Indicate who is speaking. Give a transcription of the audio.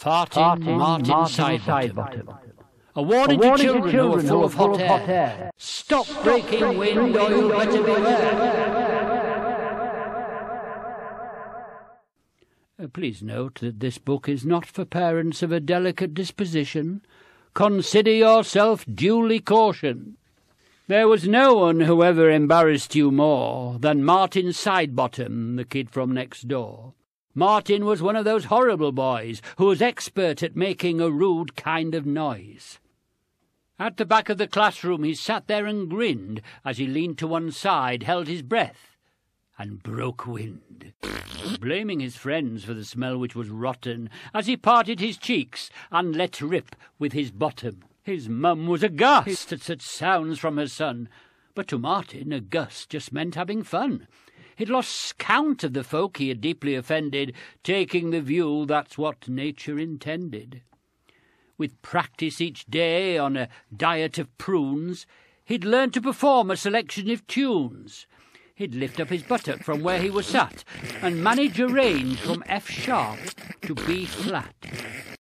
Speaker 1: Fartin, Martin, Sidebottom. A warning, to children, who are full of hot air. Stop breaking wind or you'll better beware. Uh, Please note that this book is not for parents of a delicate disposition. Consider yourself duly cautioned. There was no one who ever embarrassed you more than Martin Sidebottom, the kid from next door. Martin was one of those horrible boys who was expert at making a rude kind of noise. At the back of the classroom he sat there and grinned as he leaned to one side, held his breath, and broke wind, blaming his friends for the smell which was rotten as he parted his cheeks and let rip with his bottom. His mum was aghast at such sounds from her son, but to Martin a gust just meant having fun. He'd lost count of the folk he had deeply offended, taking the view that's what nature intended. With practice each day on a diet of prunes, he'd learn to perform a selection of tunes. He'd lift up his buttock from where he was sat and manage a range from F sharp to B flat.